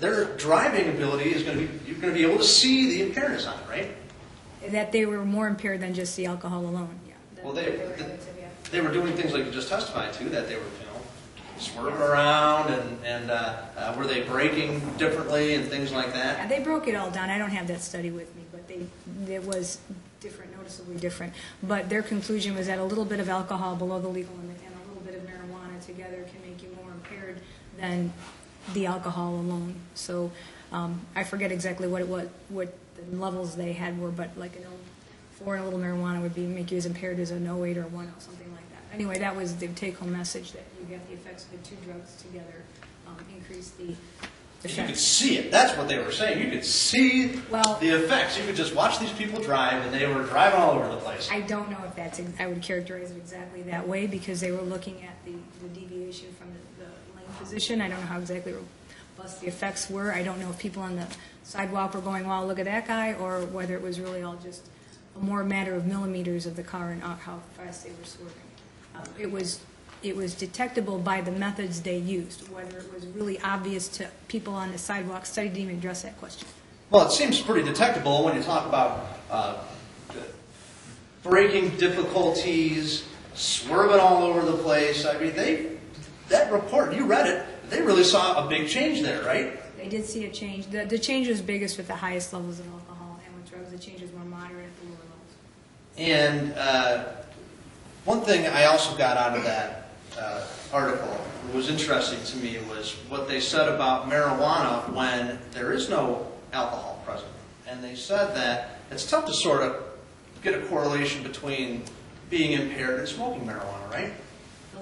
their driving ability is going to be, you're going to be able to see the impairments on it, right? That they were more impaired than just the alcohol alone, yeah. That Well, they- were relative, yeah. They were doing things like you just testified to, that they were, you know, swerving around and, and uh, uh, were they braking differently and things like Yeah, that? They broke it all down. I don't have that study with me, but they, it was different, noticeably different. But their conclusion was that a little bit of alcohol below the legal limit and a little bit of marijuana together can make you more impaired than the alcohol alone. So um, I forget exactly what it was, what the levels they had were, but like an 04 and a little marijuana would be, make you as impaired as an 08 or 1 or something like that. Anyway, that was the take-home message, that you get the effects of the two drugs together, um, increase the You could see it, that's what they were saying, you could see Well- the effects, you could just watch these people drive, and they were driving all over the place. I don't know if that's, I would characterize it exactly that way, because they were looking at the, the deviation from the, position. I don't know how exactly robust the effects were. I don't know if people on the sidewalk were going, wow, look at that guy, or whether it was really all just a more matter of millimeters of the car and how how fast they were swerving. Um, It was, it was detectable by the methods they used. Whether it was really obvious to people on the sidewalk, study didn't even address that question. Well, it seems pretty detectable when you talk about uh, braking difficulties, swerving all over the place. I mean, they, that report, you read it, they really saw a big change there, right? They did see a change. The, the change was biggest with the highest levels of alcohol, and with drugs, the change was more moderate at the lower levels. And uh, one thing I also got out of that uh, article that was interesting to me was what they said about marijuana when there is no alcohol present. And they said that it's tough to sort of get a correlation between being impaired and smoking marijuana, right?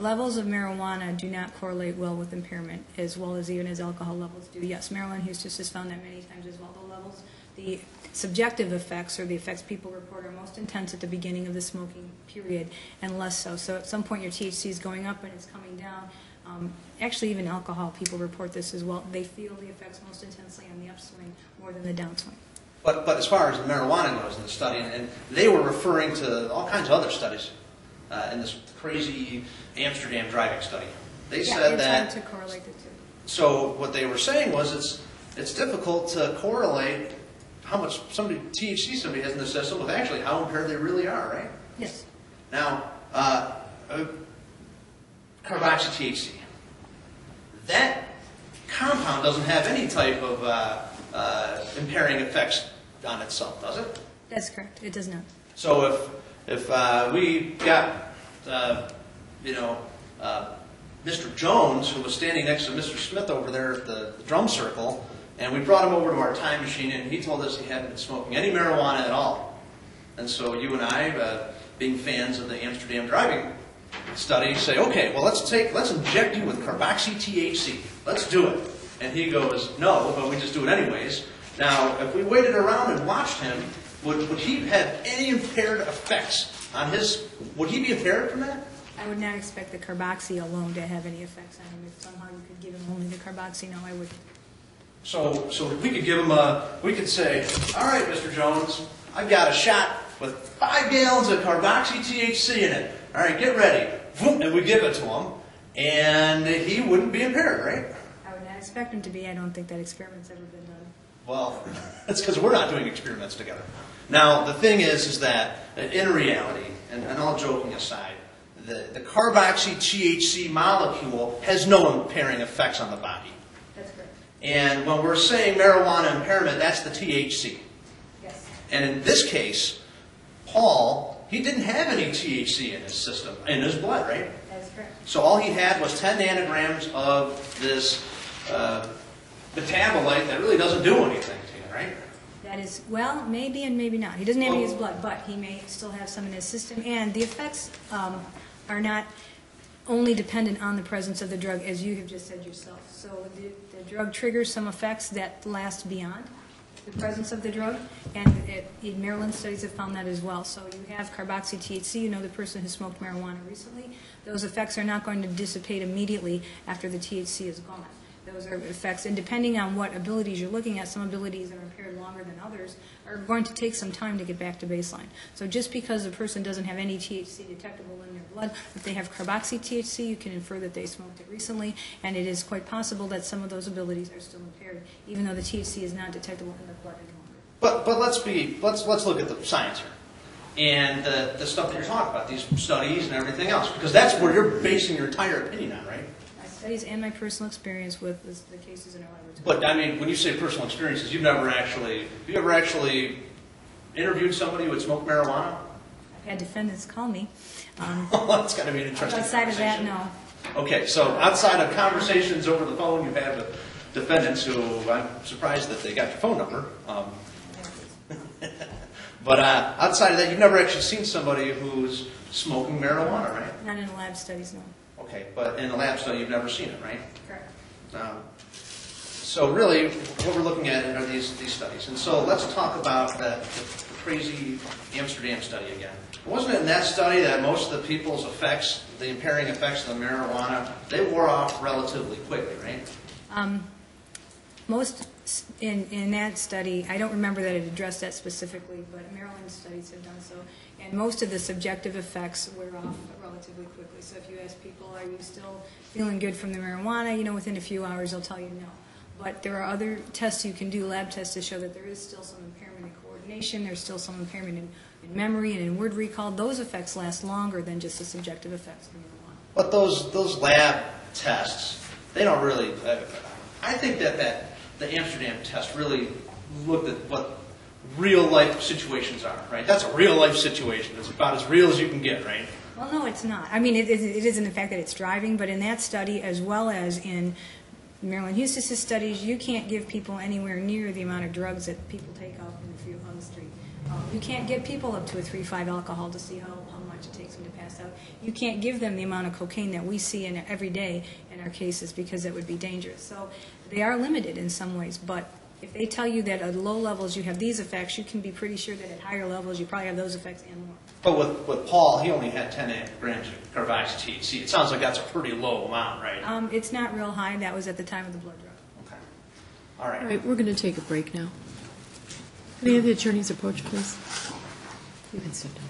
Levels of marijuana do not correlate well with impairment, as well as even as alcohol levels do. Yes, marijuana use just has found that many times as well. The levels, the subjective effects, or the effects people report, are most intense at the beginning of the smoking period, and less so. So at some point, your THC is going up and it's coming down. Um, Actually, even alcohol, people report this as well. They feel the effects most intensely on the upswing more than the downswing. But, but as far as marijuana goes in the study, and, and they were referring to all kinds of other studies uh, in this crazy Amsterdam driving study. They Yeah, said that to correlate the two. So what they were saying was it's, it's difficult to correlate how much somebody, THC somebody has in the system with actually how impaired they really are, right? Yes. Now, uh, uh, carboxy THC. That compound doesn't have any type of uh, uh, impairing effects on itself, does it? That's correct. It does not. So if, if uh, we got, uh, you know, uh, Mr. Jones, who was standing next to Mr. Smith over there at the the drum circle, and we brought him over to our time machine, and he told us he hadn't been smoking any marijuana at all. And so you and I, uh, being fans of the Amsterdam driving study, say, okay, well, let's take, let's inject you with carboxy THC. Let's do it. And he goes, no, but we just do it anyways. Now, if we waited around and watched him, would, would he have any impaired effects on his, would he be impaired from that? I would not expect the carboxy alone to have any effects on him. If somehow you could give him only the carboxy, no, I wouldn't. So, so we could give him a, we could say, all right, Mr. Jones, I've got a shot with five gallons of carboxy THC in it. All right, get ready. And we give it to him, and he wouldn't be impaired, right? I would not expect him to be. I don't think that experiment's ever been done. Well, that's because we're not doing experiments together. Now, the thing is, is that uh, in reality, and, and all joking aside, the, the carboxy THC molecule has no impairing effects on the body. That's correct. And when we're saying marijuana impairment, that's the THC. Yes. And in this case, Paul, he didn't have any THC in his system, in his blood, right? That is correct. So all he had was 10 nanograms of this uh, metabolite that really doesn't do anything to you, right? That is, well, maybe and maybe not. He doesn't have any in his blood, but he may still have some in his system. And the effects um, are not only dependent on the presence of the drug, as you have just said yourself. So the, the drug triggers some effects that last beyond the presence of the drug, and it, in Maryland studies have found that as well. So you have carboxy THC, you know the person who smoked marijuana recently. Those effects are not going to dissipate immediately after the THC is gone. Those are effects, and depending on what abilities you're looking at, some abilities that are impaired longer than others are going to take some time to get back to baseline. So just because a person doesn't have any THC detectable in their blood. If they have carboxy-THC, you can infer that they smoked it recently, and it is quite possible that some of those abilities are still impaired, even though the THC is not detectable in their blood any longer. But, but let's be, let's, let's look at the science here. And the, the stuff that you're talking about, these studies and everything else, because that's where you're basing your entire opinion on, right? Studies and my personal experience with the the cases in our laboratory. But, I mean, when you say personal experiences, you've never actually, have you ever actually interviewed somebody who had smoked marijuana? I've had defendants call me. Um, That's gotta be an interesting Outside of that, no. Okay, so outside of conversations over the phone you've had with defendants who, I'm surprised that they got your phone number. um, But uh, outside of that, you've never actually seen somebody who's smoking marijuana, right? Not in lab studies, no. Okay, but in the lab study, you've never seen it, right? Correct. Um, So really, what we're looking at are these, these studies. And so let's talk about that the crazy Amsterdam study again. Wasn't it in that study that most of the people's effects, the impairing effects of the marijuana, they wore off relatively quickly, right? Um, Most, in, in that study, I don't remember that it addressed that specifically, but Maryland studies have done so. And most of the subjective effects wear off relatively quickly. So if you ask people, are you still feeling good from the marijuana, you know, within a few hours, they'll tell you no. But there are other tests you can do, lab tests, to show that there is still some impairment in coordination, there's still some impairment in, in memory and in word recall. Those effects last longer than just the subjective effects of marijuana. But those, those lab tests, they don't really, I think that, that the Amsterdam test really looked at what real-life situations are, right? That's a real-life situation. It's about as real as you can get, right? Well, no, it's not. I mean, it, it it isn't the fact that it's driving, but in that study, as well as in Marilyn Eustis's studies, you can't give people anywhere near the amount of drugs that people take out in the, street. Um, You can't get people up to a 3-5 alcohol to see how much it takes them to pass out. You can't give them the amount of cocaine that we see in every day in our cases because that would be dangerous. So they are limited in some ways, but if they tell you that at low levels you have these effects, you can be pretty sure that at higher levels you probably have those effects and more. But with, with Paul, he only had 10 grams of carboxy THC. It sounds like that's a pretty low amount, right? Um, it's not real high. That was at the time of the blood draw. Okay. All All right. right, we're going to take a break now. Can we have the attorneys approach, please? You can sit down.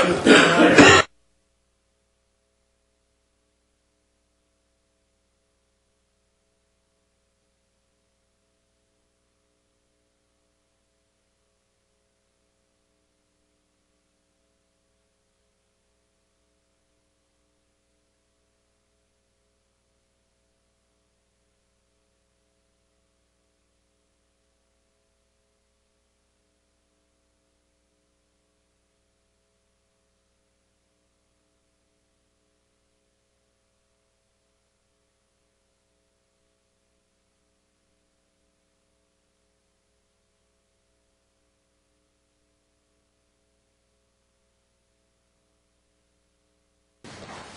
Amen.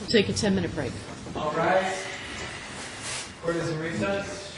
We'll take a 10-minute break. All right. Court is in recess.